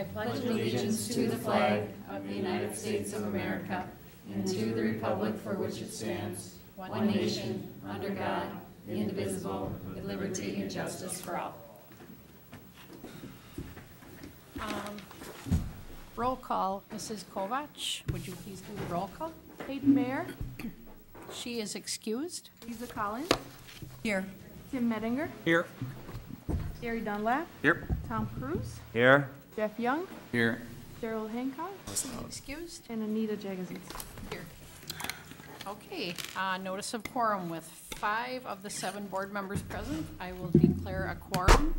I pledge allegiance to the flag of the United States of America and to the republic for which it stands, one nation, under God, indivisible, with liberty and justice for all. Um, Roll call, Mrs. Kovach, would you please do the roll call? Hayden Mayer, She is excused. Lisa Collins, Here. Tim Mettinger, Here. Gary Dunlap, Here. Tom Cruise, Here. Jeff Young, Here. Gerald Hancock, Excused? and Anita Jagazis. Here. Okay, uh, notice of quorum with five of the seven board members present. I will declare a quorum.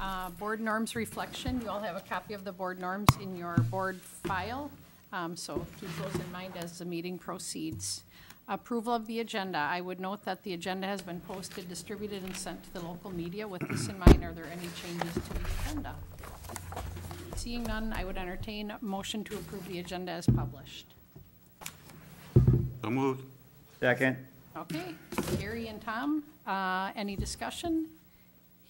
Uh, Board norms reflection, you all have a copy of the board norms in your board file, um, so keep those in mind as the meeting proceeds. Approval of the agenda, I would note that the agenda has been posted, distributed, and sent to the local media. With this in mind, are there any changes to the agenda? Seeing none, I would entertain a motion to approve the agenda as published. So moved. Second. Okay, Gary and Tom, uh, any discussion?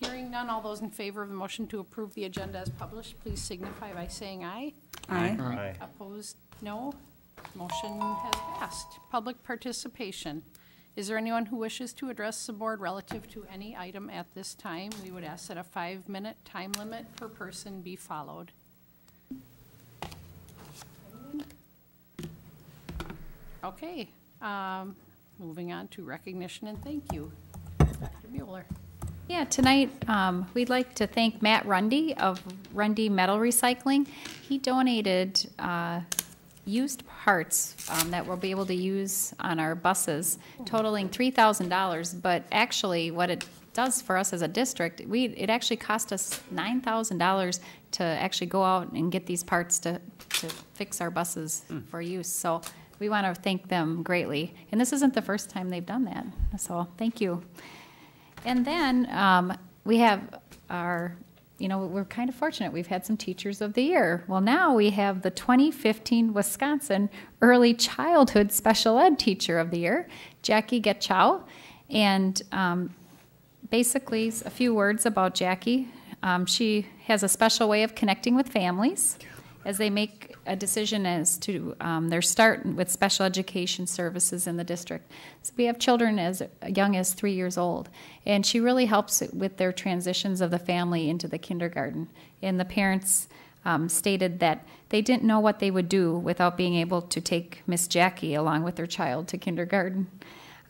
Hearing none, all those in favor of the motion to approve the agenda as published, please signify by saying aye. Aye. Opposed, no. Motion has passed. Public participation. Is there anyone who wishes to address the board relative to any item at this time? We would ask that a five-minute time limit per person be followed. Okay, um, moving on to recognition and thank you. Dr. Mueller. Yeah, tonight, um, we'd like to thank Matt Rundy of Rundy Metal Recycling. He donated, uh, used parts, um, that we'll be able to use on our buses totaling three thousand dollars, but actually, what it does for us as a district, we, it actually cost us nine thousand dollars to actually go out and get these parts to, to fix our buses for use, so we want to thank them greatly. And this isn't the first time they've done that, so thank you. And then um, we have our, you know, we're kind of fortunate. We've had some Teachers of the Year. Well, now we have the 2015 Wisconsin Early Childhood Special Ed Teacher of the Year, Jackie Getchow. And um, basically, a few words about Jackie. Um, she has a special way of connecting with families as they make a decision as to um, their start with special education services in the district. So we have children as young as three years old, and she really helps with their transitions of the family into the kindergarten. And the parents um, stated that they didn't know what they would do without being able to take Miss Jackie along with their child to kindergarten.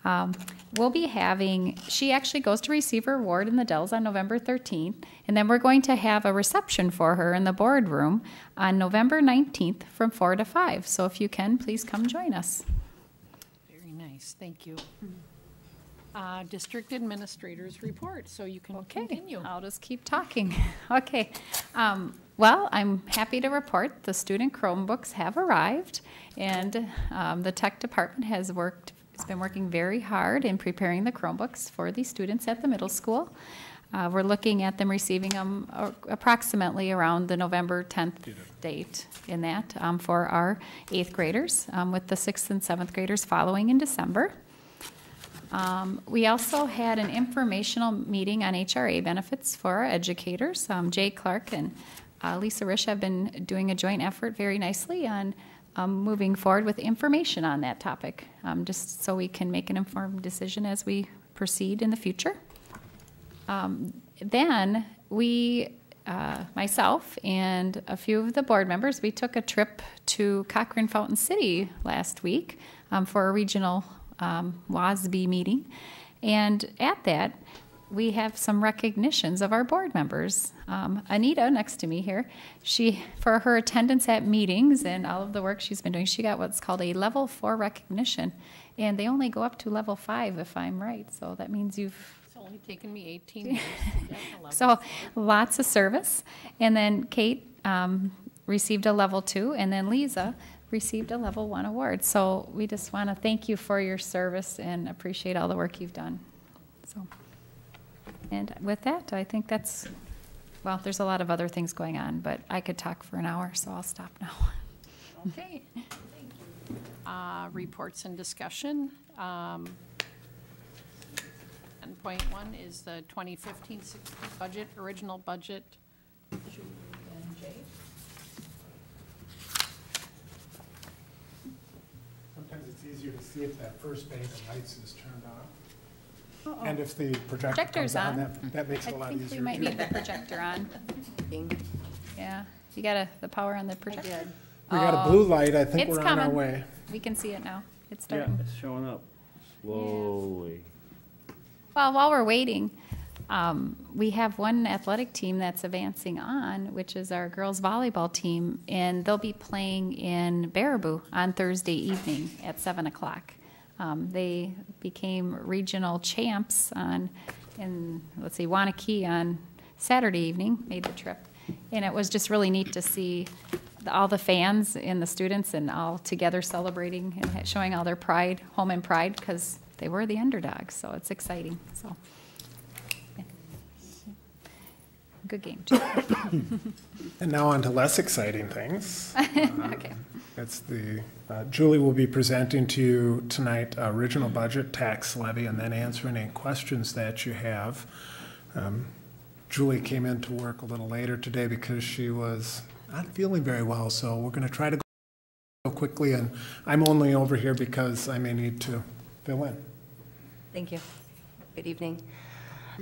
Um, we'll be having, she actually goes to receive her award in the Dells on November 13th, and then we're going to have a reception for her in the boardroom on November 19th from 4 to 5. So if you can, please come join us. Very nice, thank you. Uh, District Administrators Report, so you can Okay, continue. I'll just keep talking. Okay. Um, well, I'm happy to report the student Chromebooks have arrived, and um, the tech department has worked, has been working very hard in preparing the Chromebooks for the students at the middle school. Uh, we're looking at them receiving them uh, approximately around the November 10th date in that um, for our eighth graders, um, with the sixth and seventh graders following in December. Um, We also had an informational meeting on HRA benefits for our educators. Um, Jay Clark and uh, Lisa Risch have been doing a joint effort very nicely on um, moving forward with information on that topic, um, just so we can make an informed decision as we proceed in the future. Um, Then, we, uh, myself and a few of the board members, we took a trip to Cochrane Fountain City last week um, for a regional um, WASB meeting. And at that, we have some recognitions of our board members. Um, Anita, next to me here, she, for her attendance at meetings and all of the work she's been doing, she got what's called a level four recognition. And they only go up to level five, if I'm right. So that means you've It's only taken me 18 years to get to level so lots of service. And then Kate um, received a level two, and then Lisa received a level one award. So we just want to thank you for your service and appreciate all the work you've done. So, and with that, I think that's, well, there's a lot of other things going on, but I could talk for an hour, so I'll stop now. Okay, thank you. Uh, Reports and discussion. Um, 10.1 is the 2015-16 budget, original budget. Sometimes it's easier to see if that first bank of lights is turned off. And if the projector Projector's comes on, on. that, that makes it a lot I think we might too. need the projector on. Yeah, you got a, the power on the projector? We got a Oh, blue light, I think It's we're on our coming. way. We can see it now. It's Yeah, starting. it's showing up slowly. Well, while we're waiting, um, we have one athletic team that's advancing on, which is our girls volleyball team, and they'll be playing in Baraboo on Thursday evening at seven o'clock. Um, they became regional champs on, in, let's see, Waunakee on Saturday evening, made the trip. And it was just really neat to see the- all the fans and the students and all together celebrating and showing all their pride, home and pride, because they were the underdogs, so it's exciting, so. Good game, too. And now on to less exciting things. Okay. It's the, uh, Julie will be presenting to you tonight uh, original budget tax levy and then answering any questions that you have. Um, Julie came into work a little later today because she was not feeling very well, so we're going to try to go quickly, and I'm only over here because I may need to fill in. Thank you. Good evening.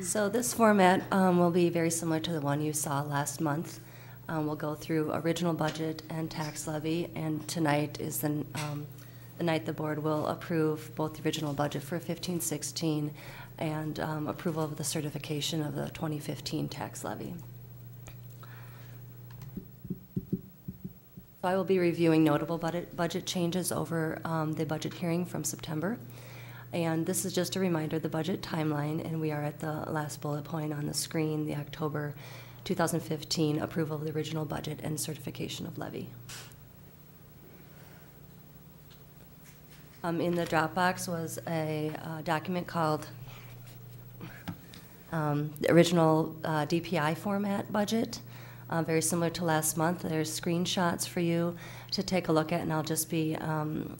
So this format um, will be very similar to the one you saw last month. Um, We'll go through original budget and tax levy, and tonight is the, um, the night the board will approve both the original budget for 15-16 and um, approval of the certification of the 2015 tax levy. So I will be reviewing notable budget, budget changes over um, the budget hearing from September. And this is just a reminder, the budget timeline, and we are at the last bullet point on the screen, the October 2015 approval of the original budget and certification of levy. Um, In the Dropbox was a uh, document called um, the original uh, DPI format budget, uh, very similar to last month. There's screenshots for you to take a look at, and I'll just be um,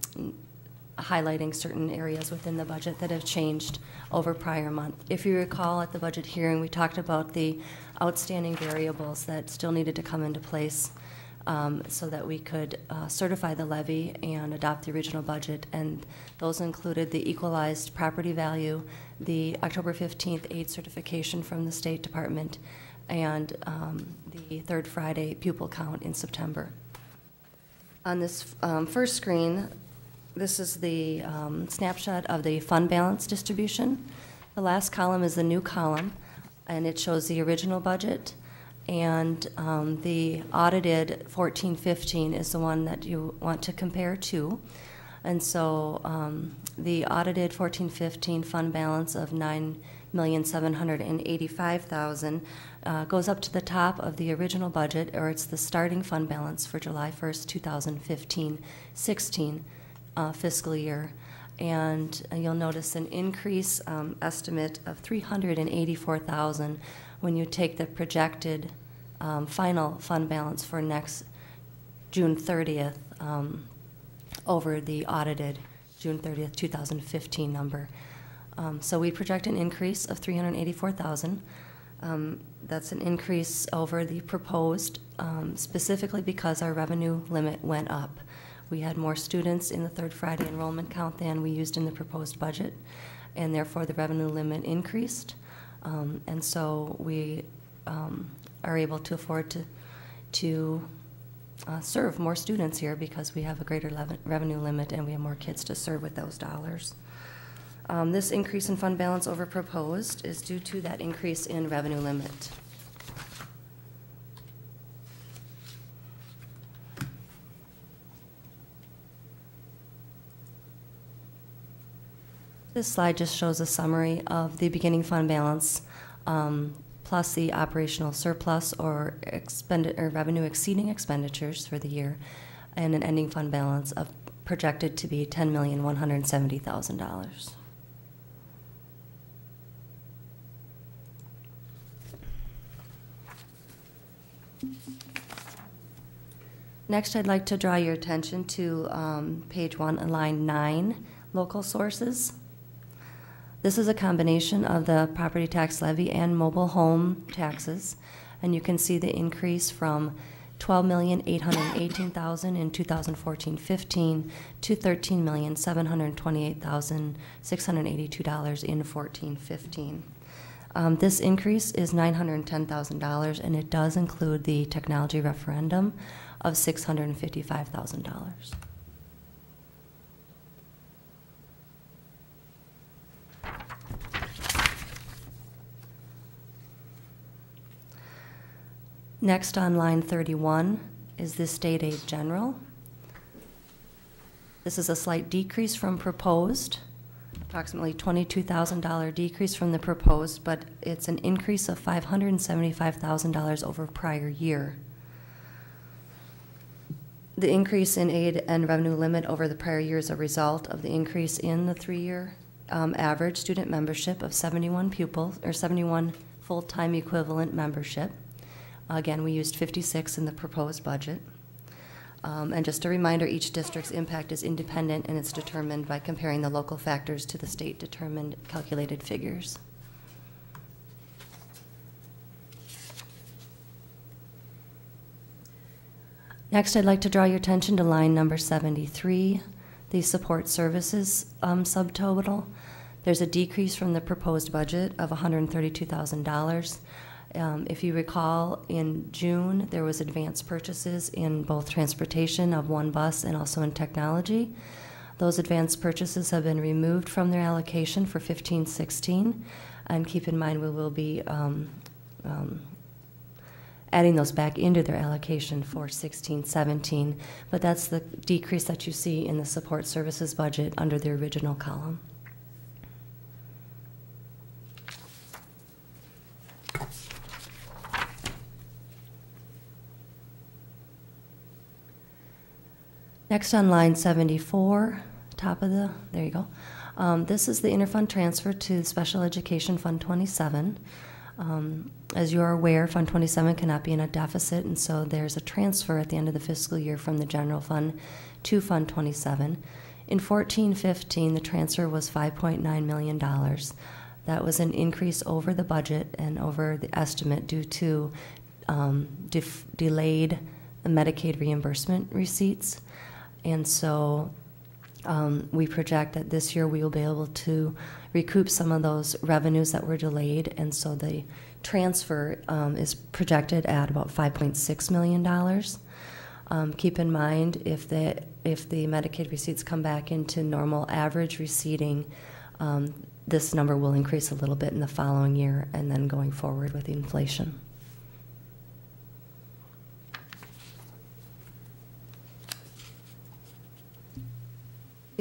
highlighting certain areas within the budget that have changed over prior month. If you recall, at the budget hearing, we talked about the outstanding variables that still needed to come into place um, so that we could uh, certify the levy and adopt the original budget. And those included the equalized property value, the October 15th aid certification from the State Department, and um, the third Friday pupil count in September. On this um, first screen, this is the um, snapshot of the fund balance distribution. The last column is the new column, and it shows the original budget. And um, the audited 1415 is the one that you want to compare to. And so um, the audited 1415 fund balance of 9,785,000 uh, goes up to the top of the original budget, or it's the starting fund balance for July 1st, 2015-16 uh, fiscal year. And uh, you'll notice an increase um, estimate of 384,000 when you take the projected um, final fund balance for next June 30th um, over the audited June 30th, 2015 number. Um, So we project an increase of 384,000. Um, That's an increase over the proposed, um, specifically because our revenue limit went up. We had more students in the third Friday enrollment count than we used in the proposed budget, and therefore the revenue limit increased. Um, And so we um, are able to afford to, to uh, serve more students here because we have a greater lev- revenue limit and we have more kids to serve with those dollars. Um, This increase in fund balance over proposed is due to that increase in revenue limit. This slide just shows a summary of the beginning fund balance um, plus the operational surplus or or revenue exceeding expenditures for the year, and an ending fund balance of projected to be ten million, one hundred and seventy thousand dollars. Next, I'd like to draw your attention to um, page one, line nine, local sources. This is a combination of the property tax levy and mobile home taxes, and you can see the increase from 12,818,000 in 2014-15 to $13,728,682 in 14-15. Um, This increase is $910,000, and it does include the technology referendum of $655,000. Next on line 31 is the state aid general. This is a slight decrease from proposed, approximately $22,000 decrease from the proposed, but it's an increase of $575,000 over prior year. The increase in aid and revenue limit over the prior year is a result of the increase in the three-year um, average student membership of 71 pupils, or 71 full-time equivalent membership. Again, we used 56 in the proposed budget. Um, And just a reminder, each district's impact is independent, and it's determined by comparing the local factors to the state-determined calculated figures. Next, I'd like to draw your attention to line number 73, the support services um, subtotal. There's a decrease from the proposed budget of $132,000. Um, If you recall, in June, there was advanced purchases in both transportation of one bus and also in technology. Those advanced purchases have been removed from their allocation for 1516. And keep in mind, we will be um, um, adding those back into their allocation for 1617. But that's the decrease that you see in the support services budget under the original column. Next on line 74, top of the, there you go. Um, This is the interfund transfer to Special Education Fund 27. Um, As you are aware, Fund 27 cannot be in a deficit, and so there's a transfer at the end of the fiscal year from the general fund to Fund 27. In 14-15, the transfer was $5.9 million. That was an increase over the budget and over the estimate due to um, delayed Medicaid reimbursement receipts. And so um, we project that this year we will be able to recoup some of those revenues that were delayed. And so the transfer um, is projected at about $5.6 million. Um, keep in mind, if the, if the Medicaid receipts come back into normal average receipting, um, this number will increase a little bit in the following year and then going forward with inflation.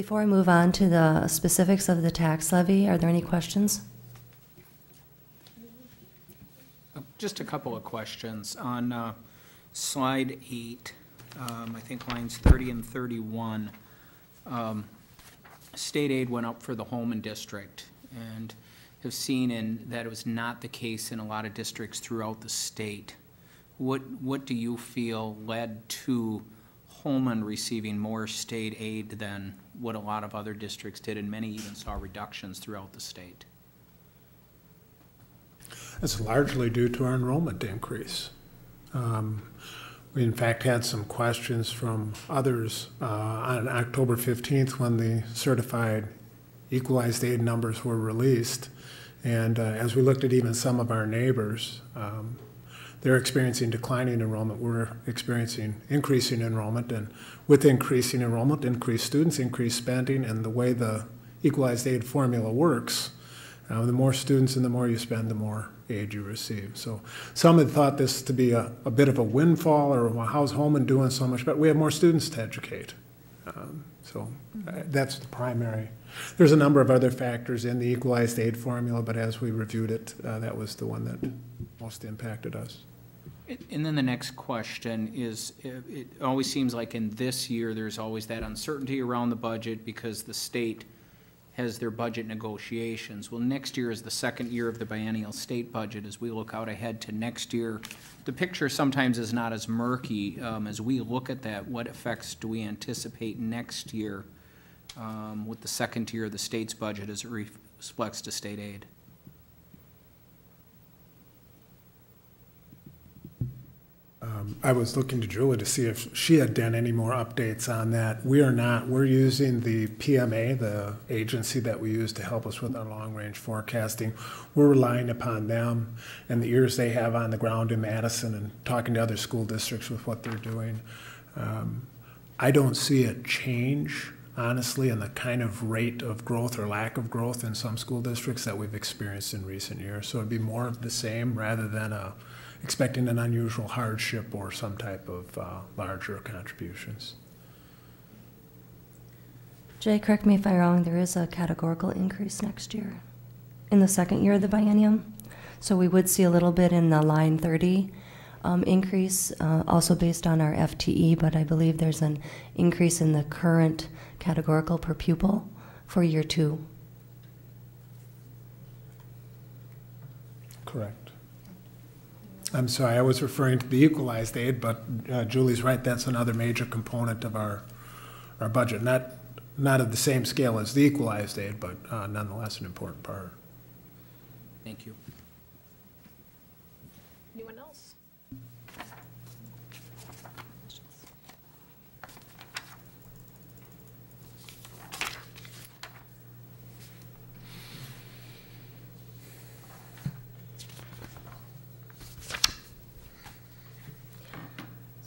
Before I move on to the specifics of the tax levy, are there any questions? Just a couple of questions. On uh, slide eight, um, I think lines 30 and 31, um, state aid went up for the Holmen district, and have seen in, that it was not the case in a lot of districts throughout the state. What, what do you feel led to Holmen receiving more state aid than what a lot of other districts did, and many even saw reductions throughout the state? It's largely due to our enrollment increase. Um, We in fact had some questions from others uh, on October 15th when the certified equalized aid numbers were released. And uh, as we looked at even some of our neighbors, um, they're experiencing declining enrollment. We're experiencing increasing enrollment. And with increasing enrollment, increased students, increased spending, and the way the equalized aid formula works, uh, the more students and the more you spend, the more aid you receive. So some had thought this to be a, a bit of a windfall, or well, how's Holmen doing so much? But we have more students to educate. Um, so uh, that's the primary. There's a number of other factors in the equalized aid formula, but as we reviewed it, uh, that was the one that most impacted us. And then the next question is, it always seems like in this year, there's always that uncertainty around the budget because the state has their budget negotiations. Well, next year is the second year of the biennial state budget. As we look out ahead to next year, the picture sometimes is not as murky. Um, As we look at that, what effects do we anticipate next year um, with the second year of the state's budget as it reflects to state aid? Um, I was looking to Julie to see if she had done any more updates on that. We are not, we're using the PMA, the agency that we use to help us with our long-range forecasting. We're relying upon them and the ears they have on the ground in Madison and talking to other school districts with what they're doing. Um, I don't see a change, honestly, in the kind of rate of growth or lack of growth in some school districts that we've experienced in recent years. So it'd be more of the same rather than uh, expecting an unusual hardship or some type of uh, larger contributions. Jay, correct me if I'm wrong, there is a categorical increase next year in the second year of the biennium. So we would see a little bit in the line 30 um, increase, uh, also based on our FTE, but I believe there's an increase in the current categorical per pupil for year two. Correct. I'm sorry, I was referring to the equalized aid, but uh, Julie's right, that's another major component of our, our budget. Not, not of the same scale as the equalized aid, but uh, nonetheless an important part. Thank you.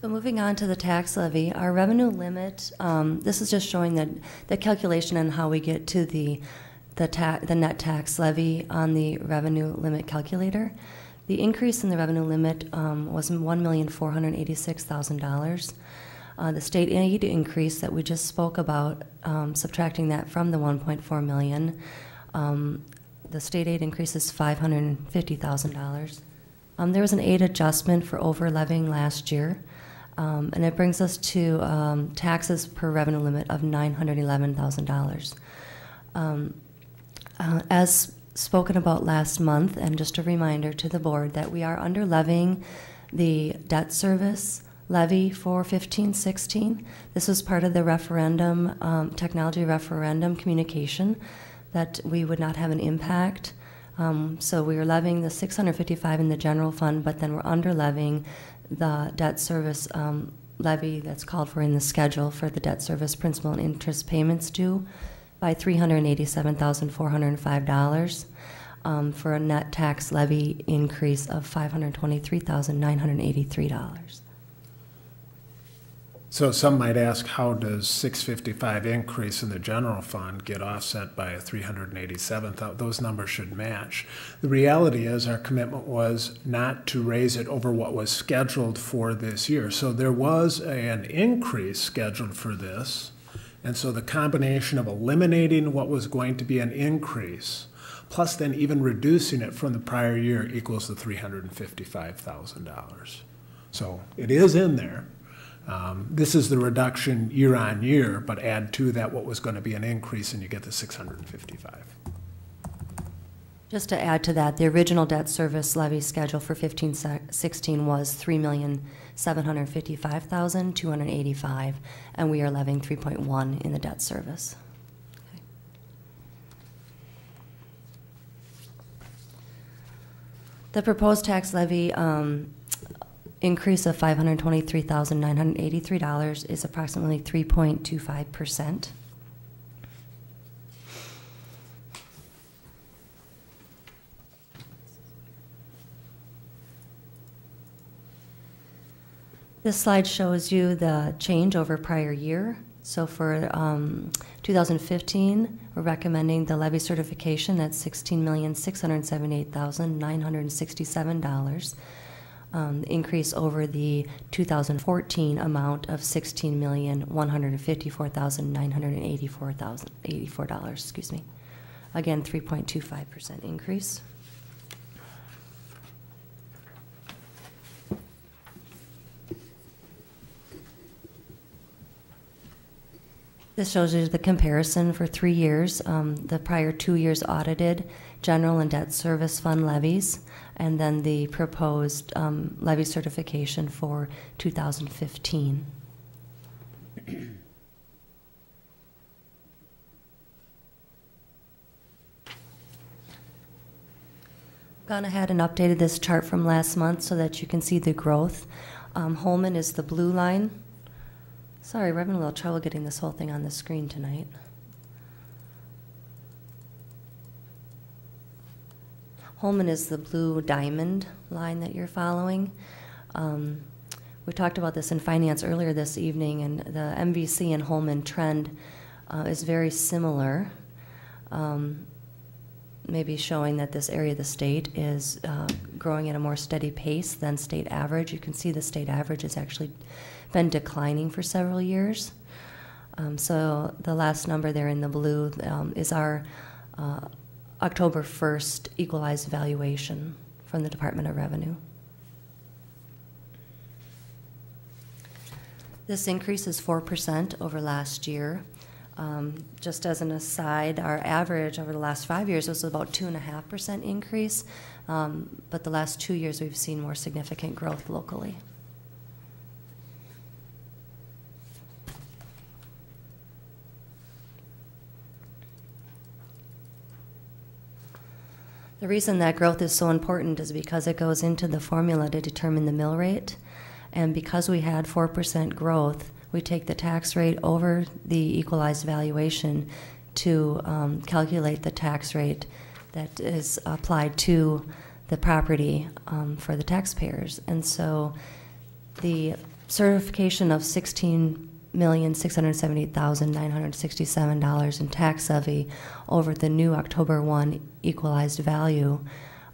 So moving on to the tax levy, our revenue limit, um, this is just showing that, the calculation and how we get to the, the ta, the net tax levy on the revenue limit calculator. The increase in the revenue limit, um, was one million four hundred eighty-six thousand dollars. Uh, the state aid increase that we just spoke about, um, subtracting that from the one point four million, um, the state aid increase is five hundred and fifty thousand dollars. Um, there was an aid adjustment for over levying last year, um, and it brings us to um, taxes per revenue limit of nine hundred eleven thousand dollars. Um, uh, as spoken about last month, and just a reminder to the board that we are under levying the debt service levy for fifteen sixteen. This was part of the referendum, um, technology referendum communication, that we would not have an impact. Um, so we are levying the six hundred fifty-five in the general fund, but then we're under levying the debt service um, levy that's called for in the schedule for the debt service principal and interest payments due by $387,405 um, for a net tax levy increase of $523,983. So some might ask, how does six fifty-five increase in the general fund get offset by a three hundred and eighty-seven? Those numbers should match. The reality is, our commitment was not to raise it over what was scheduled for this year. So there was an increase scheduled for this. And so the combination of eliminating what was going to be an increase, plus then even reducing it from the prior year equals the three hundred and fifty-five thousand dollars. So it is in there. Um, This is the reduction year on year, but add to that what was going to be an increase and you get the 655. Just to add to that, the original debt service levy schedule for fifteen sixteen was three million seven hundred fifty-five thousand two hundred eighty-five, and we are levying three point one in the debt service. The proposed tax levy um, increase of five hundred twenty-three thousand nine hundred eighty-three dollars is approximately three point two five percent. This slide shows you the change over prior year. So for um, 2015, we're recommending the levy certification at $16,678,967. Um, increase over the 2014 amount of $16,154,984,000 $84, excuse me. Again, 3.25% increase. This shows you the comparison for three years, um, the prior two years audited general and debt service fund levies, and then the proposed um, levy certification for 2015. Gone ahead and updated this chart from last month so that you can see the growth Um, Holmen is the blue line. Sorry, we're having a little trouble getting this whole thing on the screen tonight. Holmen is the blue diamond line that you're following. Um, we talked about this in finance earlier this evening, and the MVC and Holmen trend uh, is very similar. Um, maybe showing that this area of the state is uh, growing at a more steady pace than state average. You can see the state average has actually been declining for several years. Um, so the last number there in the blue um, is our uh, October 1st equalized valuation from the Department of Revenue. This increase is 4% over last year. Um, Just as an aside, our average over the last five years was about 2.5% increase, um, but the last two years, we've seen more significant growth locally. The reason that growth is so important is because it goes into the formula to determine the mill rate. And because we had 4% growth, we take the tax rate over the equalized valuation to um, calculate the tax rate that is applied to the property um, for the taxpayers. And so the certification of sixteen million six hundred seventy-eight thousand nine hundred sixty-seven dollars in tax levy over the new October one equalized value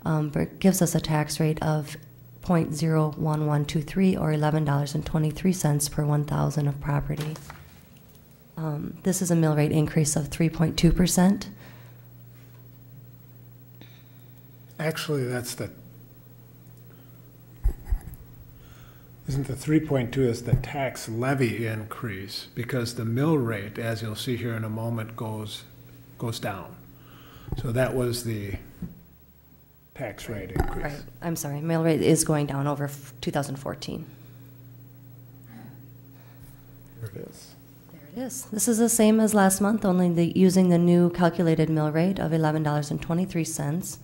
um, gives us a tax rate of 0.01123 or eleven dollars and twenty-three cents per one thousand of property. Um, this is a mill rate increase of three point two percent. Actually, that's the, isn't the 3.2 is the tax levy increase, because the mill rate, as you'll see here in a moment, goes, goes down. So that was the tax rate increase. Right, I'm sorry, mill rate is going down over f- 2014. There it is. There it is. This is the same as last month, only the, using the new calculated mill rate of $11.23.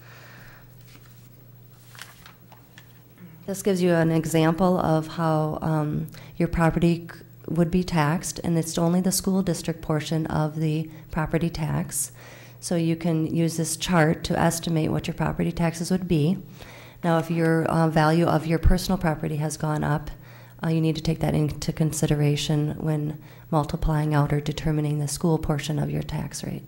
This gives you an example of how um, your property would be taxed, and it's only the school district portion of the property tax. So you can use this chart to estimate what your property taxes would be. Now, if your uh, value of your personal property has gone up, uh, you need to take that into consideration when multiplying out or determining the school portion of your tax rate.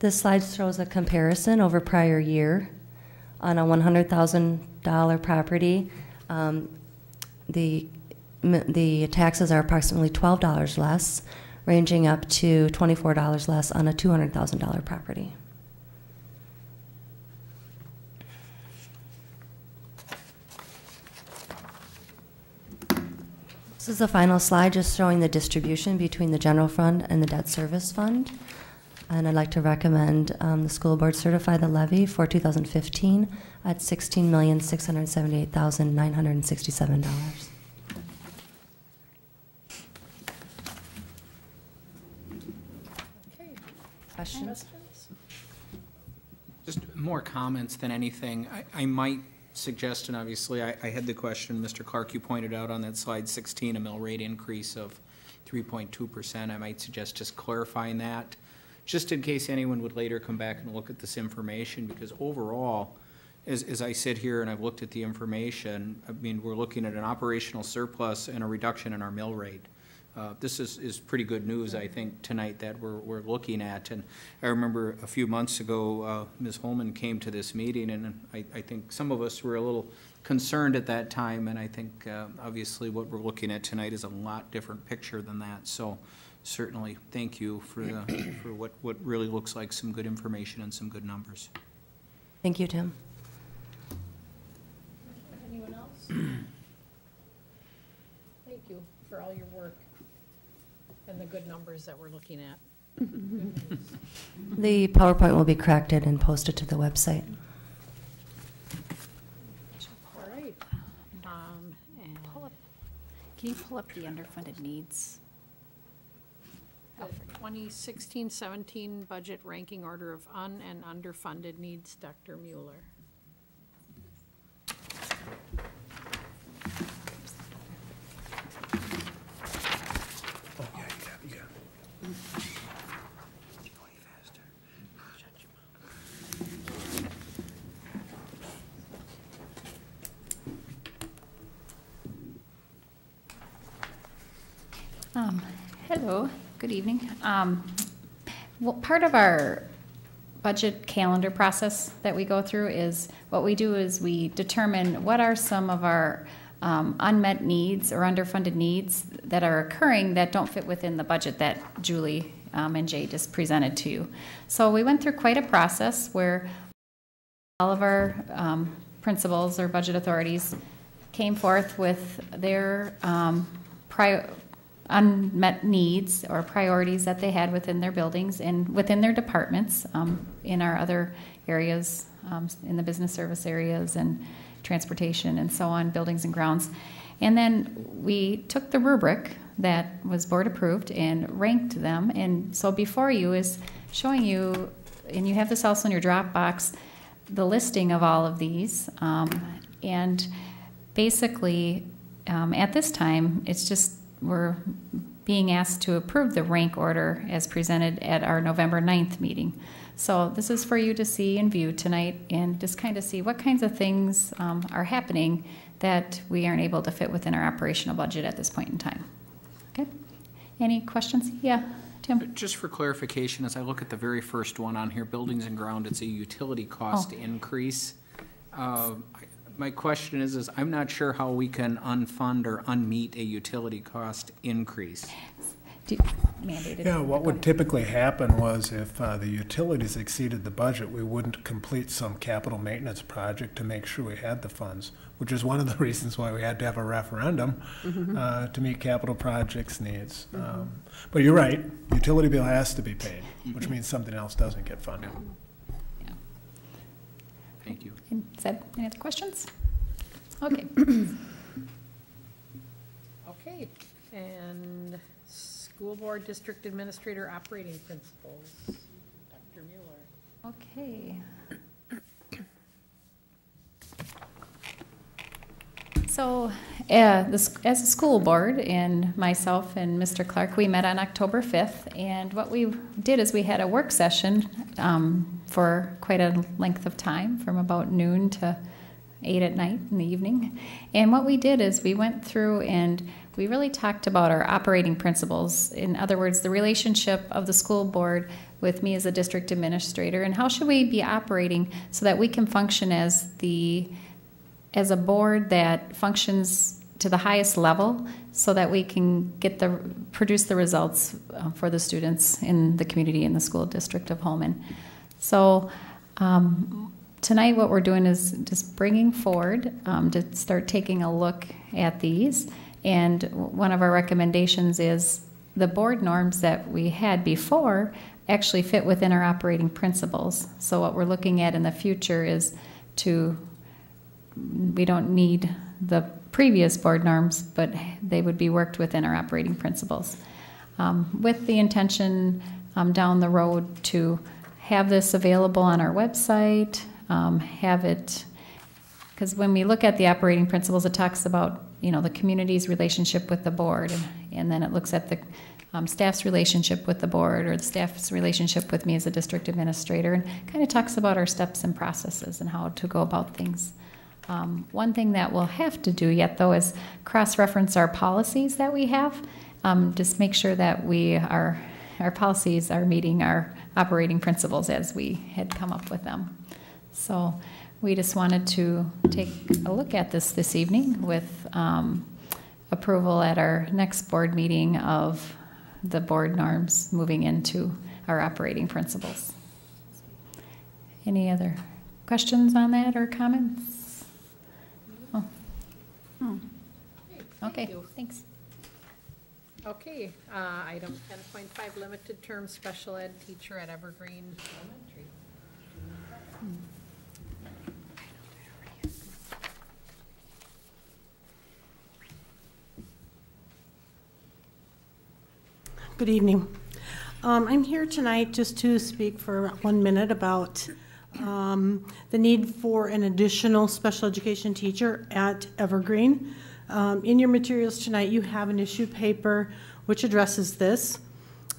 This slide shows a comparison over prior year. On a $100,000 property, um, the, the taxes are approximately $12 less, ranging up to $24 less on a $200,000 property. This is the final slide, just showing the distribution between the general fund and the debt service fund. And I'd like to recommend um, the school board certify the levy for 2015 at $16,678,967. Okay. Questions? Questions? Just more comments than anything. I, I might suggest, and obviously I, I had the question, Mr. Clark, you pointed out on that slide sixteen, a mill rate increase of three point two percent. I might suggest just clarifying that, just in case anyone would later come back and look at this information, because overall, as, as I sit here and I've looked at the information, I mean, we're looking at an operational surplus and a reduction in our mill rate. Uh, This is, is pretty good news, I think, tonight that we're, we're looking at. And I remember a few months ago, uh, Ms. Holman came to this meeting, and I, I think some of us were a little concerned at that time, and I think, uh, obviously, what we're looking at tonight is a lot different picture than that. So certainly, thank you for the, for what, what really looks like some good information and some good numbers. Thank you, Tim. Anyone else? Thank you for all your work and the good numbers that we're looking at. The PowerPoint will be corrected and posted to the website. All right. Um, and Pull up, can you pull up the underfunded needs? Alfred? 2016-17 budget ranking order of un- and underfunded needs, Dr. Mueller. Oh, yeah, you got, you got. Um, Hello, good evening. Um, Well, part of our budget calendar process that we go through is, what we do is we determine what are some of our um, unmet needs or underfunded needs that are occurring that don't fit within the budget that Julie um, and Jay just presented to you. So we went through quite a process where all of our um, principals or budget authorities came forth with their um, pri- unmet needs or priorities that they had within their buildings and within their departments, um, in our other areas, um, in the business service areas and transportation and so on, buildings and grounds. And then we took the rubric that was board approved and ranked them. And so before you is showing you, and you have this also in your Dropbox, the listing of all of these. Um, and basically, um, at this time, it's just we're being asked to approve the rank order as presented at our November 9th meeting. So this is for you to see and view tonight and just kind of see what kinds of things um, are happening that we aren't able to fit within our operational budget at this point in time. Okay? Any questions? Yeah, Tim? Just for clarification, as I look at the very first one on here, buildings and ground, it's a utility cost Oh. increase. Uh, My question is, is I'm not sure how we can unfund or unmeet a utility cost increase. Do- Mandated. Yeah, what would typically happen was if uh, the utilities exceeded the budget, we wouldn't complete some capital maintenance project to make sure we had the funds, which is one of the reasons why we had to have a referendum uh, to meet capital projects needs. Um, But you're right, utility bill has to be paid, which means something else doesn't get funded. Yeah. Thank you. And Is any other questions? Okay. Okay, and school board district administrator operating principles, Dr. Mueller. Okay. So, uh, this, as a school board, and myself and Mr. Clark, we met on October 5th, and what we did is we had a work session um, for quite a length of time, from about noon to 8 at night in the evening. And what we did is we went through and we really talked about our operating principles. In other words, the relationship of the school board with me as a district administrator, and how should we be operating so that we can function as the as a board that functions to the highest level so that we can get the produce the results uh, for the students in the community in the school district of Holmen. So um, tonight what we're doing is just bringing forward um, to start taking a look at these and one of our recommendations is the board norms that we had before actually fit within our operating principles. So what we're looking at in the future is to we don't need the previous board norms, but they would be worked within our operating principles. Um, with the intention um, down the road to have this available on our website, um, have it, because when we look at the operating principles, it talks about, you know, the community's relationship with the board, and, and then it looks at the um, staff's relationship with the board or the staff's relationship with me as a district administrator, and kind of talks about our steps and processes and how to go about things. Um, one thing that we'll have to do yet, though, is cross-reference our policies that we have. Um, just make sure that we are, our policies are meeting our operating principles as we had come up with them. So we just wanted to take a look at this this evening with um, approval at our next board meeting of the board norms moving into our operating principles. Any other questions on that or comments? Oh. Okay, you. thanks. Okay, uh, item ten point five, limited term special ed teacher at Evergreen Elementary. Good evening. Um, I'm here tonight just to speak for one minute about um, the need for an additional special education teacher at Evergreen. Um, In your materials tonight, you have an issue paper which addresses this.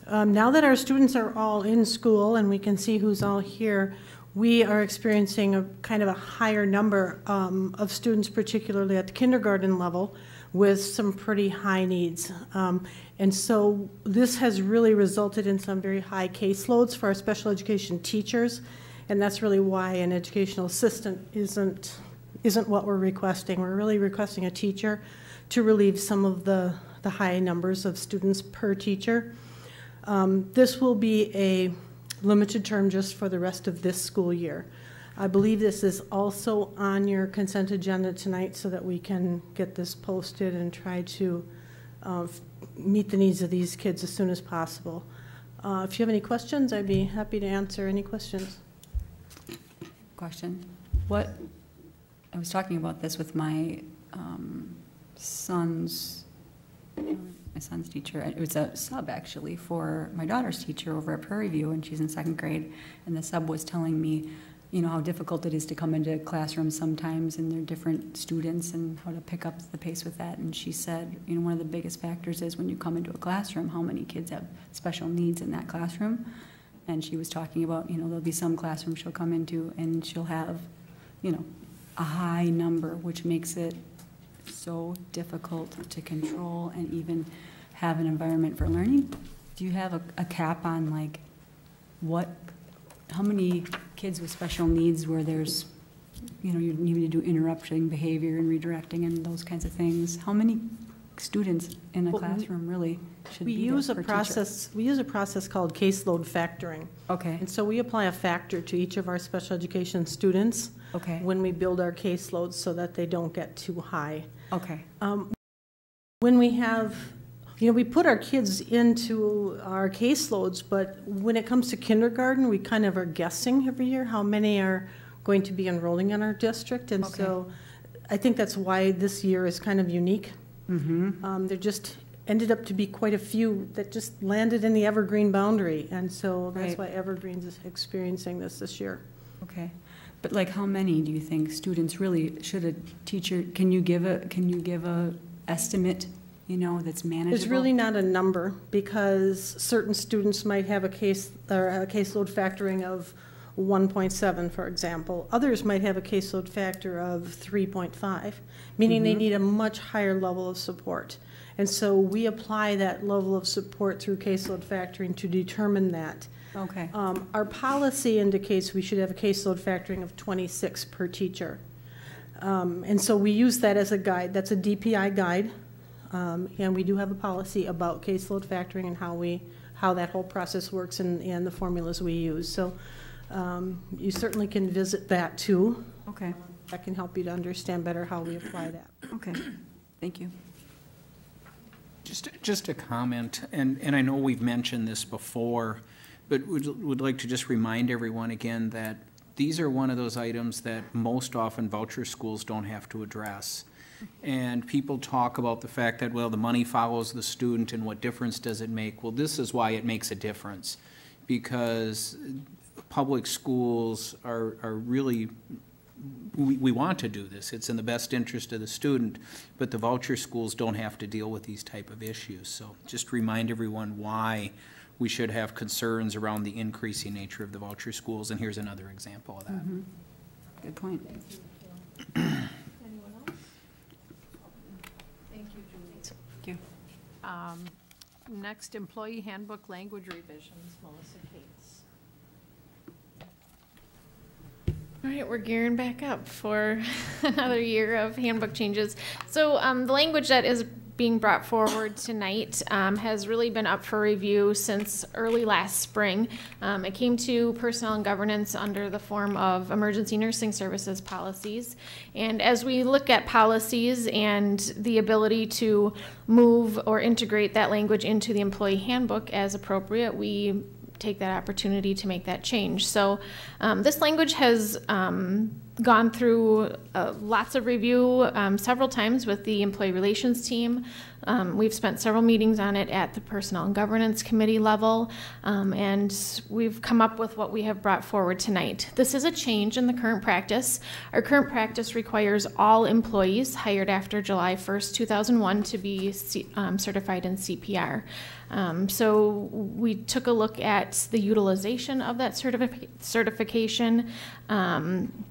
Um, Now that our students are all in school and we can see who's all here, we are experiencing a kind of a higher number um, of students, particularly at the kindergarten level, with some pretty high needs. Um, And so this has really resulted in some very high caseloads for our special education teachers, and that's really why an educational assistant isn't, isn't what we're requesting. We're really requesting a teacher to relieve some of the, the high numbers of students per teacher. Um, This will be a limited term just for the rest of this school year. I believe this is also on your consent agenda tonight so that we can get this posted and try to uh, meet the needs of these kids as soon as possible. Uh, If you have any questions, I'd be happy to answer any questions. Question. What, I was talking about this with my um, son's, my son's teacher. It was a sub, actually, for my daughter's teacher over at Prairie View, and she's in second grade. And the sub was telling me, you know, how difficult it is to come into classrooms sometimes, and there are different students, and how to pick up the pace with that. And she said, you know, one of the biggest factors is when you come into a classroom, how many kids have special needs in that classroom. And she was talking about, you know, there'll be some classrooms she'll come into and she'll have, you know, a high number, which makes it so difficult to control and even have an environment for learning. Do you have a, a cap on like what, how many kids with special needs where there's, you know, you need to do interrupting behavior and redirecting and those kinds of things? How many students in a Well, classroom really should We be there use a teacher? process, we use a process called caseload factoring. Okay, And so we apply a factor to each of our special education students okay, when we build our caseloads so that they don't get too high. okay, Um, When we have, you know, we put our kids into our caseloads, but when it comes to kindergarten, we kind of are guessing every year how many are going to be enrolling in our district. And so I think that's why this year is kind of unique. mm-hmm, Um, There just ended up to be quite a few that just landed in the Evergreen boundary. And so that's Right. why Evergreen's is experiencing this this year. okay. But like, how many do you think students really, should a teacher, can you give a, can you give a estimate, you know, that's manageable? There's really not a number, because certain students might have a case, or a caseload factoring of 1.7, for example. Others might have a caseload factor of 3.5, meaning they need a much higher level of support. And so we apply that level of support through caseload factoring to determine that. Okay, Um, Our policy indicates we should have a caseload factoring of 26 per teacher. Um, And so we use that as a guide, that's a DPI guide. Um, And we do have a policy about caseload factoring and how we, how that whole process works and, and the formulas we use. So um, you certainly can visit that too. okay, That can help you to understand better how we apply that. okay, thank you. Just, just a comment, and, and I know we've mentioned this before, but would, would like to just remind everyone again that these are one of those items that most often voucher schools don't have to address. And people talk about the fact that, well, the money follows the student and what difference does it make? Well, this is why it makes a difference. Because public schools are, are really we, we want to do this, it's in the best interest of the student, but the voucher schools don't have to deal with these type of issues. So just remind everyone why we should have concerns around the increasing nature of the voucher schools, and here's another example of that. Good point. Anyone else thank you, Julie. Thank you. Um, Next, employee handbook language revisions, Melissa Cates. All right, we're gearing back up for another year of handbook changes. So um, the language that is being brought forward tonight um, has really been up for review since early last spring. Um, it came to personnel and governance under the form of emergency nursing services policies. And as we look at policies and the ability to move or integrate that language into the employee handbook as appropriate, we take that opportunity to make that change. So um, this language has um, gone through uh, lots of review um, several times with the employee relations team. Um, we've spent several meetings on it at the personnel and governance committee level, um, and we've come up with what we have brought forward tonight. This is a change in the current practice. Our current practice requires all employees hired after July 1st, 2001 to be C- um, certified in CPR. Um, so we took a look at the utilization of that certifi- certification. Um,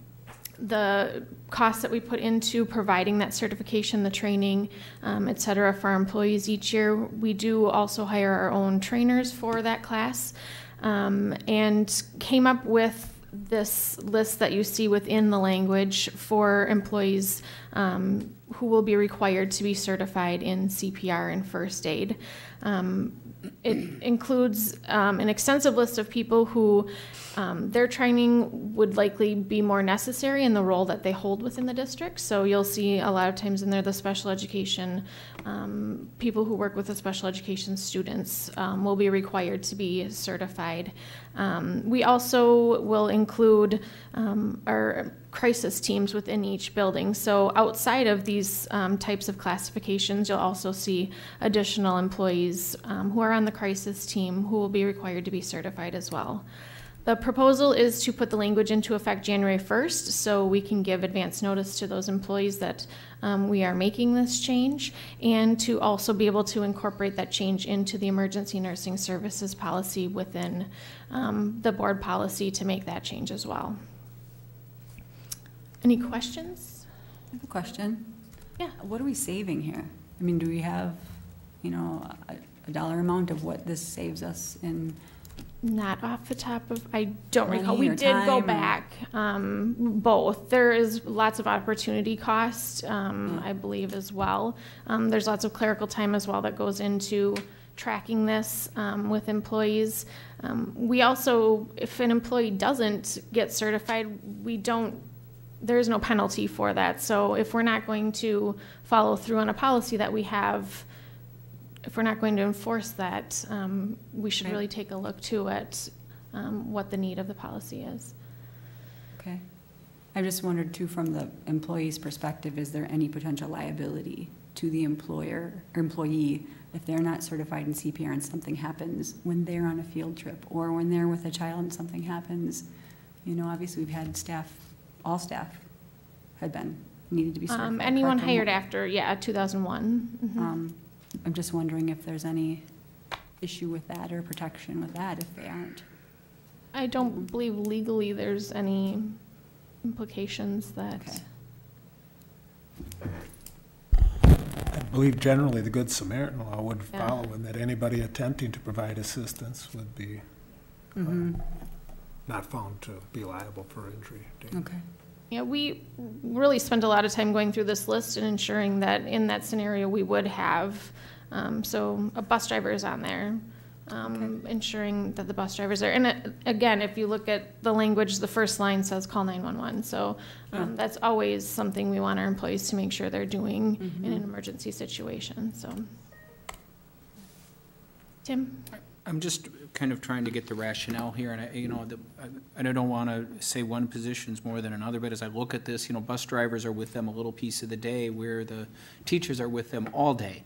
the costs that we put into providing that certification, the training, um, et cetera, for our employees each year. We do also hire our own trainers for that class um, and came up with this list that you see within the language for employees um, who will be required to be certified in CPR and first aid. Um, it includes um, an extensive list of people who um, their training would likely be more necessary in the role that they hold within the district. So you'll see a lot of times in there the special education um, people who work with the special education students um, will be required to be certified. Um, we also will include um, our crisis teams within each building. So outside of these um, types of classifications, you'll also see additional employees um, who are on the crisis team who will be required to be certified as well. The proposal is to put the language into effect January 1st, so we can give advance notice to those employees that um, we are making this change, and to also be able to incorporate that change into the emergency nursing services policy within um, the board policy to make that change as well. Any questions? I have a question. Yeah. What are we saving here? I mean, do we have, you know, a, a dollar amount of what this saves us in? Not off the top of, I don't Money recall. We or did go time or- back, um, both. There is lots of opportunity cost, um, I believe as well. Um, there's lots of clerical time as well that goes into tracking this, um, with employees. Um, we also, if an employee doesn't get certified, we don't, there is no penalty for that. So if we're not going to follow through on a policy that we have, if we're not going to enforce that, um, we should really take a look too at um, what the need of the policy is. Okay. I just wondered too, from the employee's perspective, is there any potential liability to the employer or employee if they're not certified in CPR and something happens when they're on a field trip or when they're with a child and something happens? You know, obviously, we've had staff, all staff had been, needed to be certified. Um, anyone correct? hired after, yeah, 2001. Mhm. Um, I'm just wondering if there's any issue with that or protection with that if they aren't. I don't believe legally there's any implications that, Okay. I believe generally the Good Samaritan law would Yeah. follow and that anybody attempting to provide assistance would be Mm-hmm. not found to be liable for injury. Okay. Yeah, we really spent a lot of time going through this list and ensuring that in that scenario, we would have, um, so a bus driver is on there. Um, ensuring that the bus drivers are, and uh, again, if you look at the language, the first line says call nine-one-one, so, um, that's always something we want our employees to make sure they're doing in an emergency situation, so. Tim? I'm just kind of trying to get the rationale here, and I, you know, the, I- I don't want to say one position's more than another, but as I look at this, you know, bus drivers are with them a little piece of the day, where the teachers are with them all day.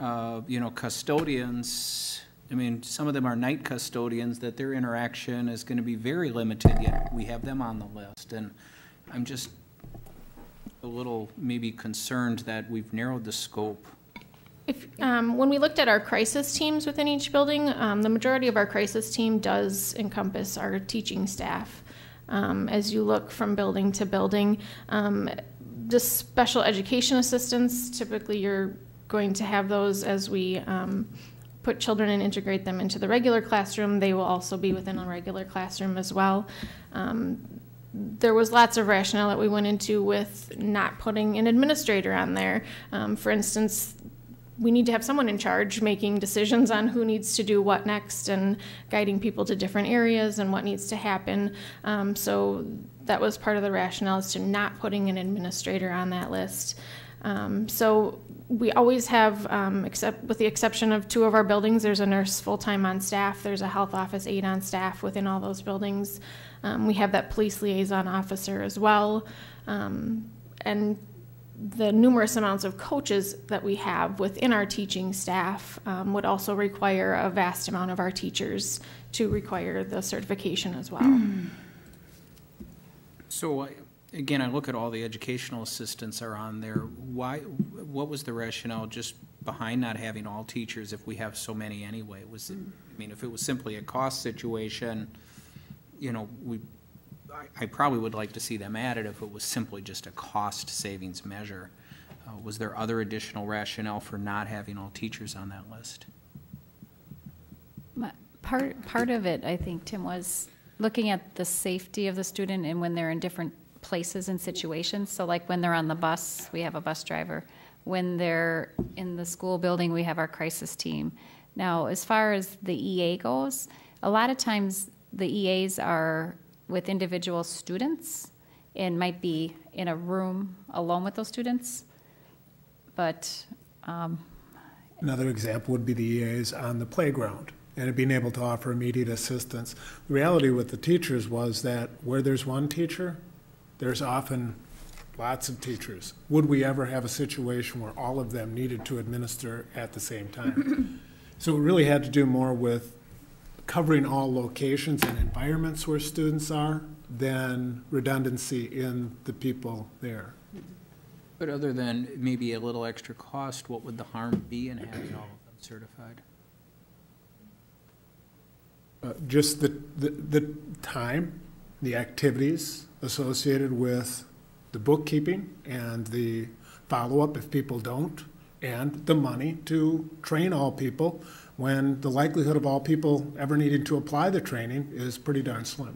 Uh, you know, custodians, I mean, some of them are night custodians, that their interaction is going to be very limited, yet we have them on the list, and I'm just a little maybe concerned that we've narrowed the scope. If, um, when we looked at our crisis teams within each building, um, the majority of our crisis team does encompass our teaching staff. Um, as you look from building to building, um, the special education assistants, typically you're going to have those as we, um, put children and integrate them into the regular classroom. They will also be within a regular classroom as well. Um, there was lots of rationale that we went into with not putting an administrator on there. Um, for instance, we need to have someone in charge making decisions on who needs to do what next and guiding people to different areas and what needs to happen. Um, so that was part of the rationale is to not putting an administrator on that list. Um, so we always have, um, except with the exception of two of our buildings, there's a nurse full-time on staff. There's a health office aide on staff within all those buildings. Um, we have that police liaison officer as well. Um, and the numerous amounts of coaches that we have within our teaching staff um, would also require a vast amount of our teachers to require the certification as well. So, I- again, I look at all the educational assistants are on there. Why, what was the rationale just behind not having all teachers if we have so many anyway? Was it, I mean, if it was simply a cost situation, you know, we, I, probably would like to see them added if it was simply just a cost savings measure. Uh, Was there other additional rationale for not having all teachers on that list? Part, part of it, I think, Tim, was looking at the safety of the student and when they're in different places and situations. So like when they're on the bus, we have a bus driver. When they're in the school building, we have our crisis team. Now, as far as the EA goes, a lot of times the EAs are with individual students and might be in a room alone with those students. But um, Another example would be the EAs on the playground and being able to offer immediate assistance. The reality with the teachers was that where there's one teacher, there's often lots of teachers. Would we ever have a situation where all of them needed to administer at the same time? So it really had to do more with covering all locations and environments where students are than redundancy in the people there. But other than maybe a little extra cost, what would the harm be in having all of them certified? Uh, Just the, the, the time, the activities associated with the bookkeeping and the follow-up if people don't, and the money to train all people when the likelihood of all people ever needing to apply the training is pretty darn slim.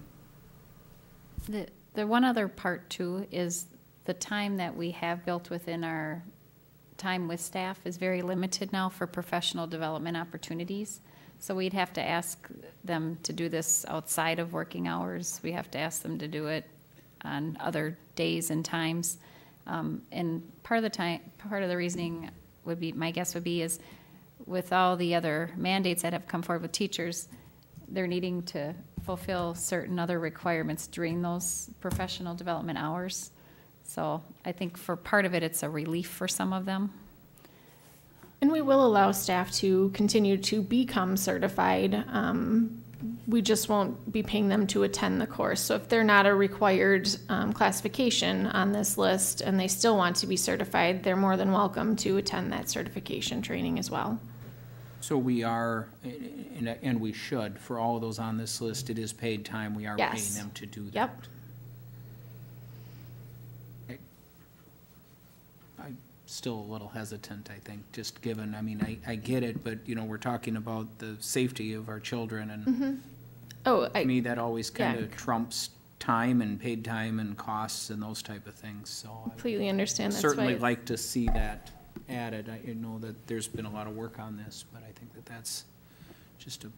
The, the one other part too is the time that we have built within our time with staff is very limited now for professional development opportunities. So we'd have to ask them to do this outside of working hours. We have to ask them to do it on other days and times. Um, and part of the time, part of the reasoning would be, my guess would be is with all the other mandates that have come forward with teachers, they're needing to fulfill certain other requirements during those professional development hours. So I think for part of it, it's a relief for some of them. And we will allow staff to continue to become certified. Um, we just won't be paying them to attend the course. So if they're not a required um, classification on this list and they still want to be certified, they're more than welcome to attend that certification training as well. So we are, and, and we should, for all of those on this list, it is paid time, we are paying Yes. them to do that. Yep. I- I'm still a little hesitant, I think, just given, I mean, I, I get it, but, you know, we're talking about the safety of our children, and mm-hmm. Oh, to I, me, that always kind yeah. of trumps time and paid time and costs and those type of things, so. I completely understand. That's Certainly why, like to see that added. I know that there's been a lot of work on this, but I think that that's just a,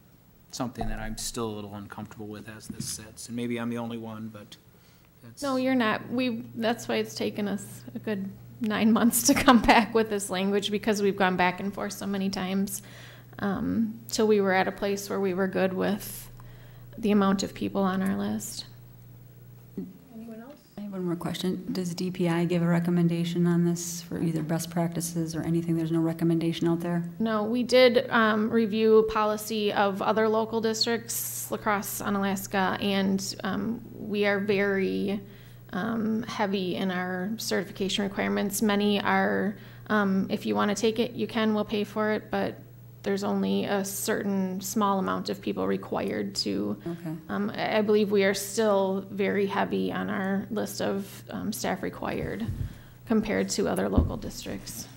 something that I'm still a little uncomfortable with as this sits. And maybe I'm the only one, but that's. no, you're not. We, that's why it's taken us a good nine months to come back with this language because we've gone back and forth so many times. Um, till we were at a place where we were good with the amount of people on our list. One more question. Does DPI give a recommendation on this for either best practices or anything? There's no recommendation out there? No, we did um, review policy of other local districts, Lacrosse, Onalaska, and um, we are very um, heavy in our certification requirements. Many are, um, if you want to take it, you can, we'll pay for it, but there's only a certain small amount of people required to. Okay. Um, I I believe we are still very heavy on our list of um, staff required compared to other local districts.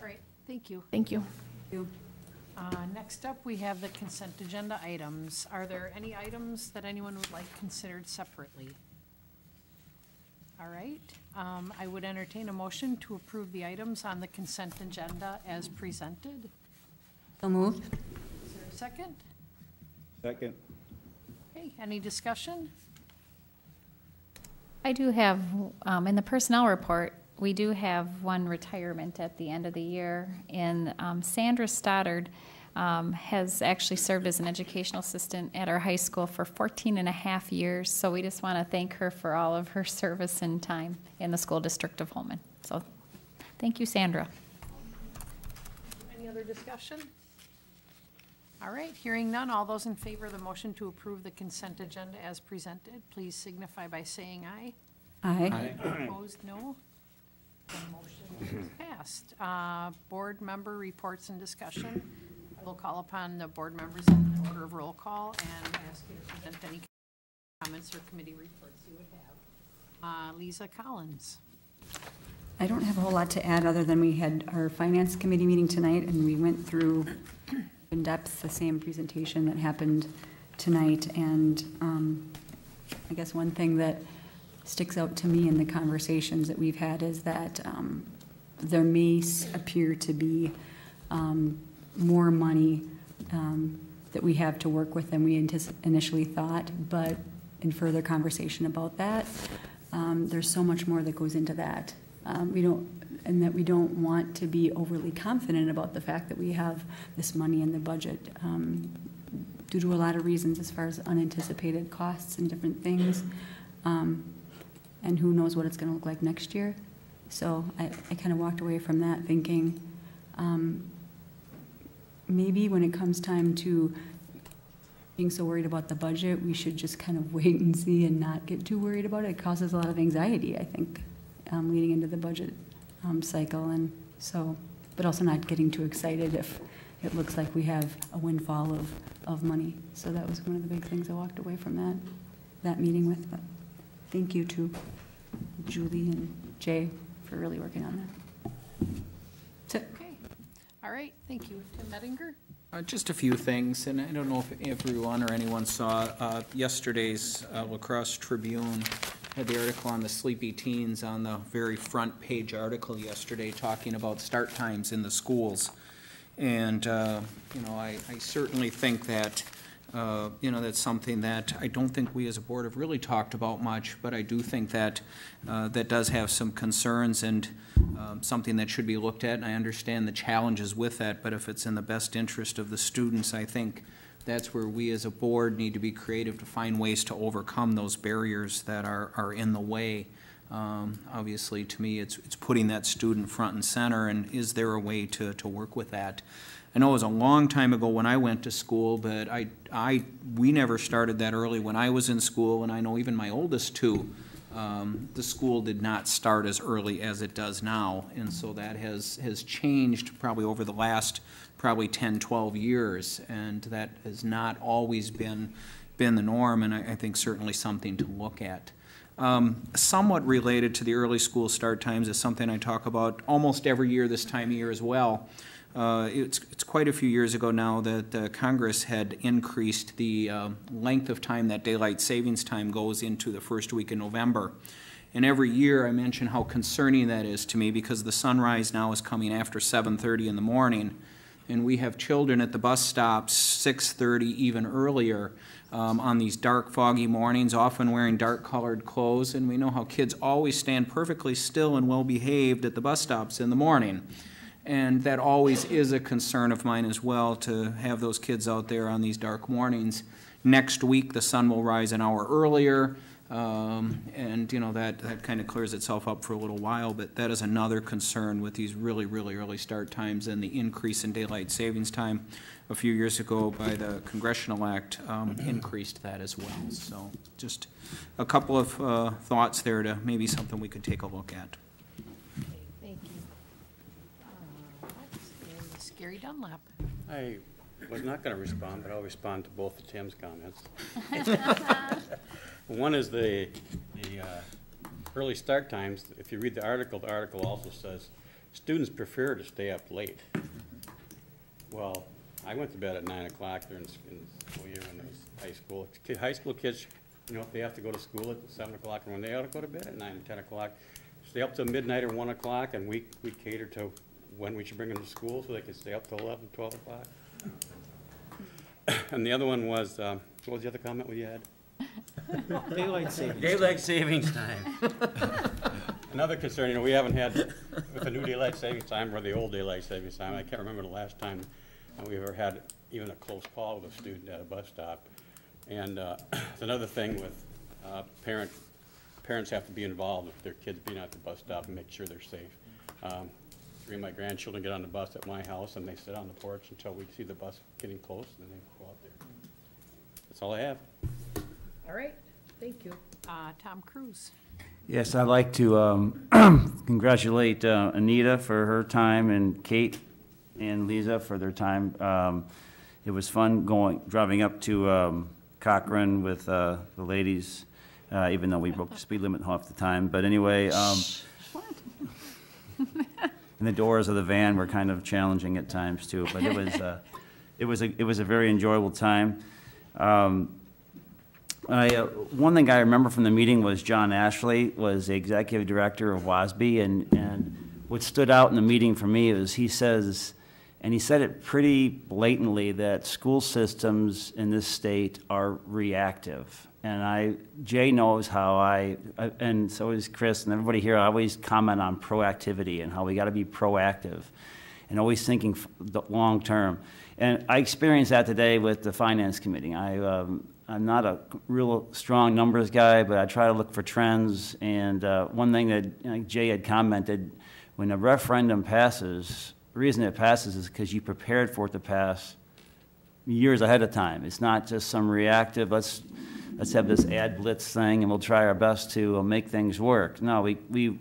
All right, thank you. Thank you. Uh, Next up, we have the consent agenda items. Are there any items that anyone would like considered separately? All right, um, I would entertain a motion to approve the items on the consent agenda as presented. So moved? Is there a second? Second. Okay, any discussion? I do have, um, in the personnel report, we do have one retirement at the end of the year. And um, Sandra Stoddard um, has actually served as an educational assistant at our high school for 14 and a half years. So we just want to thank her for all of her service and time in the school district of Holmen. So thank you, Sandra. Any other discussion? All right, hearing none, all those in favor of the motion to approve the consent agenda as presented, please signify by saying aye. Aye. Opposed, no. The motion is passed. Uh, Board member reports and discussion. I will call upon the board members in order of roll call and ask you to present any comments or committee reports you would have. Uh, Lisa Collins. I don't have a whole lot to add, other than we had our finance committee meeting tonight, and we went through in depth the same presentation that happened tonight, and um, I guess one thing that sticks out to me in the conversations that we've had is that um, there may appear to be um, more money um, that we have to work with than we initially thought, but in further conversation about that, um, there's so much more that goes into that. Um, We don't, and that we don't want to be overly confident about the fact that we have this money in the budget um, due to a lot of reasons as far as unanticipated costs and different things. Um, And who knows what it's gonna look like next year. So I, I kind of walked away from that thinking, um, maybe when it comes time to being so worried about the budget, we should just kind of wait and see and not get too worried about it. It causes a lot of anxiety, I think, um, leading into the budget um, cycle. And so, but also not getting too excited if it looks like we have a windfall of, of money. So that was one of the big things I walked away from that, that meeting with. But thank you to Julie and Jay for really working on that. That's it. All right, thank you. Tim Mettinger? Uh, Just a few things, and I don't know if everyone or anyone saw uh, yesterday's uh, La Crosse Tribune had the article on the sleepy teens on the very front page article yesterday, talking about start times in the schools. And, uh, you know, I I certainly think that, uh, you know, that's something that I don't think we as a board have really talked about much, but I do think that, uh, that does have some concerns and um, something that should be looked at, and I understand the challenges with that, but if it's in the best interest of the students, I think that's where we as a board need to be creative to find ways to overcome those barriers that are, are in the way. Um, Obviously, to me, it's, it's putting that student front and center, and is there a way to, to work with that? I know it was a long time ago when I went to school, but I, I, we never started that early when I was in school, and I know even my oldest two, um, the school did not start as early as it does now, and so that has, has changed probably over the last probably 10, 12 years, and that has not always been, been the norm, and I, I think certainly something to look at. Um, Somewhat related to the early school start times is something I talk about almost every year this time of year as well. Uh, It's, it's quite a few years ago now that uh, Congress had increased the uh, length of time that daylight savings time goes into the first week in November. And every year I mention how concerning that is to me because the sunrise now is coming after 7:30 in the morning. And we have children at the bus stops 6:30, even earlier, um, on these dark foggy mornings, often wearing dark-colored clothes. And we know how kids always stand perfectly still and well-behaved at the bus stops in the morning. And that always is a concern of mine as well, to have those kids out there on these dark mornings. Next week, the sun will rise an hour earlier, um, and, you know, that, that kind of clears itself up for a little while, but that is another concern with these really, really early start times and the increase in daylight savings time. A few years ago, by the congressional act, um, increased that as well. So just a couple of uh, thoughts there to maybe something we could take a look at. Thank you. Uh, Gary Dunlap. I was not going to respond, but I'll respond to both of Tim's comments. One is the, the uh, early start times. If you read the article, the article also says, students prefer to stay up late. Well, I went to bed at nine o'clock during s- in school year when I was high school. Ki- High school kids, you know, if they have to go to school at seven o'clock, and when they ought to go to bed at nine or ten o'clock, stay up till midnight or one o'clock, and we, we cater to when we should bring them to school, so they can stay up till eleven, twelve o'clock. And the other one was, um, what was the other comment we had? Daylight savings. Daylight savings time. Another concern, you know, we haven't had, with the new daylight savings time or the old daylight savings time, I can't remember the last time that we ever had even a close call with a student at a bus stop. And uh, it's another thing with uh, parent, parents have to be involved with their kids being at the bus stop and make sure they're safe. Um, Three of my grandchildren get on the bus at my house and they sit on the porch until we see the bus getting close and then they go out there. That's all I have. All right, thank you. Uh, Tom Cruise. Yes, I'd like to um, congratulate uh, Anita for her time and Kate and Lisa for their time. Um, It was fun going, driving up to um, Cochrane with uh, the ladies, uh, even though we broke the speed limit half the time. But anyway, um, and the doors of the van were kind of challenging at times too, but it was, uh, it was, a it was a very enjoyable time. Um, I, uh, one thing I remember from the meeting was John Ashley was the executive director of WASB, and, and what stood out in the meeting for me is he says, and he said it pretty blatantly, that school systems in this state are reactive. And I, Jay knows how I, and so is Chris, and everybody here, I always comment on proactivity and how we got to be proactive and always thinking the long-term. And I experienced that today with the Finance Committee. I, um, I'm not a real strong numbers guy, but I try to look for trends. And uh, one thing that you know, Jay had commented, when a referendum passes, the reason it passes is because you prepared for it to pass years ahead of time. It's not just some reactive, let's, let's have this ad blitz thing and we'll try our best to uh, make things work. No, we, we,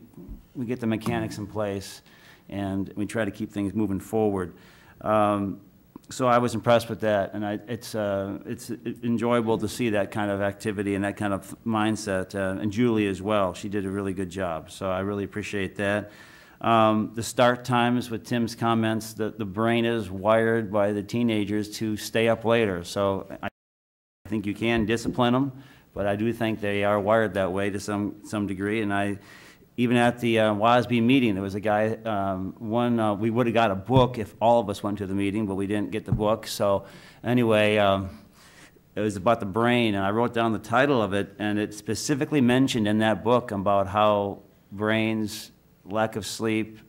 we get the mechanics in place and we try to keep things moving forward. Um, so I was impressed with that, and I, it's, uh, it's enjoyable to see that kind of activity and that kind of mindset, uh, and Julie as well. She did a really good job, so I really appreciate that. Um, the start times with Tim's comments, the, the brain is wired by the teenagers to stay up later, so I I think you can discipline them, but I do think they are wired that way to some, some degree, and I, even at the uh, WASB meeting, there was a guy, um, one, uh, we would have got a book if all of us went to the meeting, but we didn't get the book. So anyway, um, it was about the brain, and I wrote down the title of it, and it specifically mentioned in that book about how brains, lack of sleep,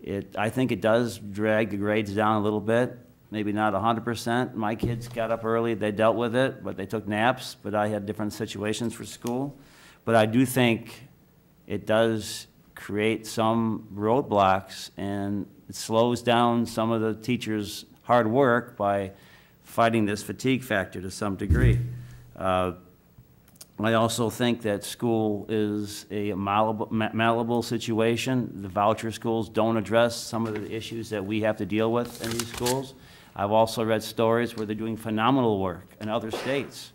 it, I think it does drag the grades down a little bit, maybe not 100%. My kids got up early, they dealt with it, but they took naps, but I had different situations for school. But I do think it does create some roadblocks and it slows down some of the teachers' hard work by fighting this fatigue factor to some degree. Uh, I also think that school is a malleable, malleable situation. The voucher schools don't address some of the issues that we have to deal with in these schools. I've also read stories where they're doing phenomenal work in other states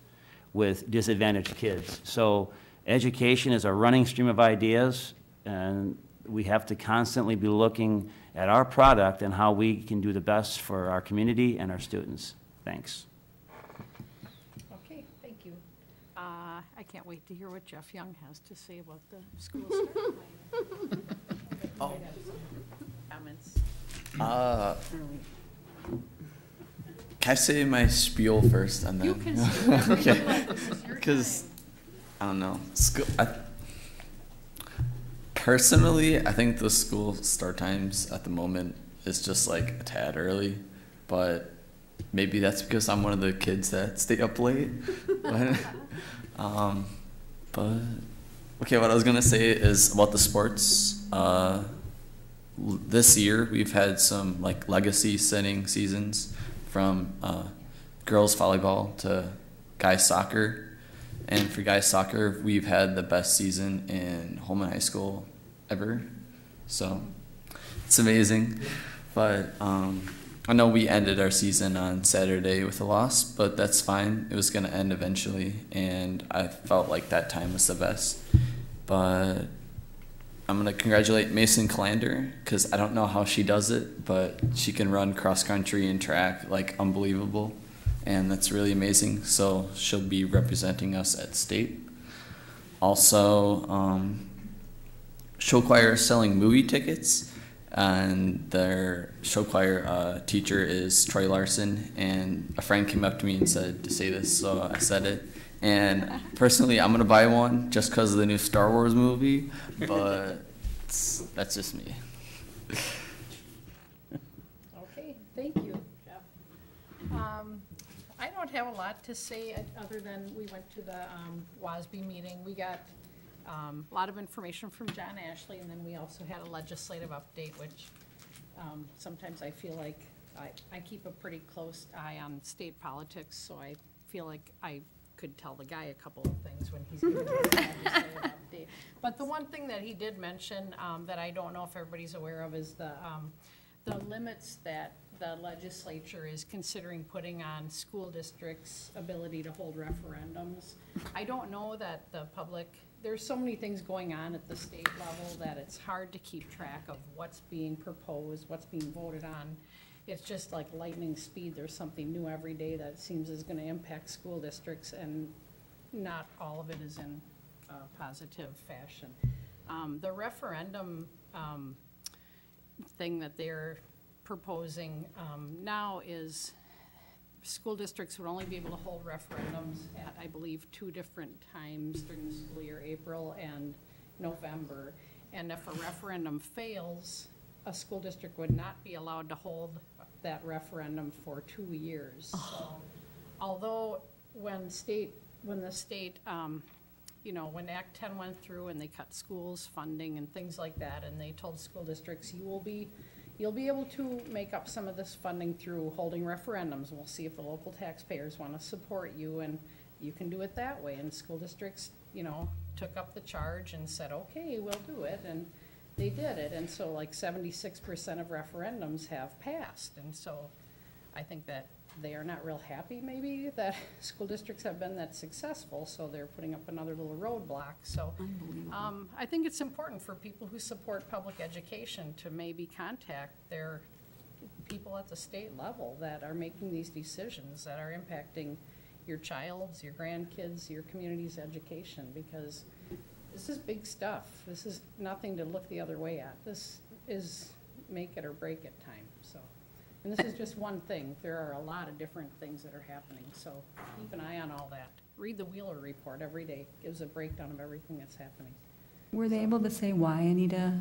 with disadvantaged kids. So education is a running stream of ideas, and we have to constantly be looking at our product and how we can do the best for our community and our students. Thanks. Okay, thank you. Uh, I can't wait to hear what Jeff Young has to say about the school start. Oh. Comments? Uh, can I say my spiel first and then? You can say okay. like. This is your Because I don't know. School. I, personally, I think the school start times at the moment is just like a tad early, but maybe that's because I'm one of the kids that stay up late. but, um, but okay, what I was gonna say is about the sports. Uh, this year we've had some like legacy setting seasons from uh, girls volleyball to guys soccer. And for guys soccer we've had the best season in Holmen High School ever. So it's amazing. But um, I know we ended our season on Saturday with a loss but that's fine it was going to end eventually and I felt like that time was the best but I'm gonna congratulate Mason Calander because I don't know how she does it, but she can run cross country and track like unbelievable, and that's really amazing. So she'll be representing us at state. Also, um, show choir is selling movie tickets, and their show choir uh, teacher is Troy Larson. And a friend came up to me and said to say this, so I said it. And personally, I'm gonna buy one just because of the new Star Wars movie, but that's just me. Okay, thank you, Jeff. Um, I don't have a lot to say, uh, other than we went to the um, WASB meeting. We got um, a lot of information from John Ashley, and then we also had a legislative update, which um, sometimes I feel like I, I keep a pretty close eye on state politics, so I feel like I could tell the guy a couple of things when he's giving legislative update. But the one thing that he did mention, um, that I don't know if everybody's aware of, is the, um, the limits that the legislature is considering putting on school districts' ability to hold referendums. I don't know that the public, there's so many things going on at the state level that it's hard to keep track of what's being proposed, what's being voted on. It's just like lightning speed, there's something new every day that seems is gonna impact school districts, and not all of it is in a positive fashion. Um, the referendum, um, thing that they're proposing um, now is school districts would only be able to hold referendums at, I believe, two different times during the school year, April and November. And if a referendum fails, a school district would not be allowed to hold that referendum for two years. So although when state, when the state, um, you know, when Act ten went through and they cut schools' funding and things like that, and they told school districts, you will be, you'll be able to make up some of this funding through holding referendums. We'll see if the local taxpayers wanna support you, and you can do it that way. And school districts, you know, took up the charge and said, okay, we'll do it, and they did it. And so like seventy-six percent of referendums have passed, and so I think that they are not real happy maybe that school districts have been that successful, so they're putting up another little roadblock, so. Um, I think it's important for people who support public education to maybe contact their people at the state level that are making these decisions that are impacting your child's, your grandkids, your community's education, because this is big stuff. This is nothing to look the other way at. This is make it or break it time, so. And this is just one thing. There are a lot of different things that are happening, so keep an eye on all that. Read the Wheeler Report every day. It gives a breakdown of everything that's happening. Were they able to say why, Anita,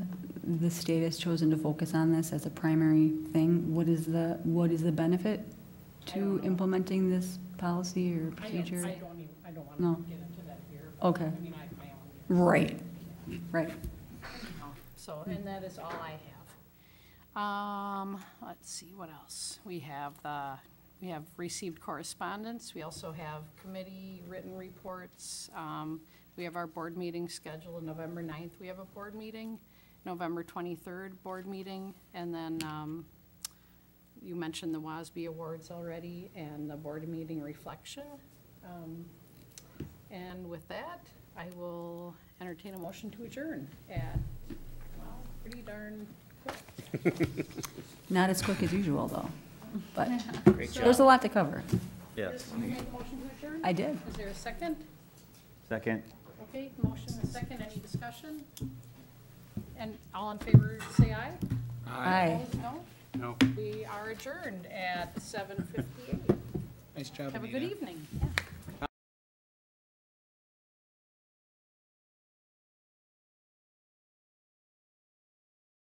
the state has chosen to focus on this as a primary thing? What is the, what is the benefit to implementing this policy or I don't, procedure? I don't even, I don't No. wanna get into that here. but, Okay. I mean, I have my own. Right, right. So, and that is all I have. Um, let's see, what else? We have the, we have received correspondence, we also have committee written reports. Um, we have our board meeting scheduled November 9th, we have a board meeting, November twenty-third board meeting, and then, um, you mentioned the WASB Awards already, and the board meeting reflection. Um, And with that, I will entertain a motion to adjourn at, well, pretty darn. Not as quick as usual, though, but Great there's a lot to cover. Yes. Did you make a motion to adjourn? I did. Is there a second? Second? Okay, motion and second, any discussion? And all in favor, say aye. Aye. Opposed, no? No. We are adjourned at seven fifty-eight. Nice job, Have a Anita. good evening. Yeah.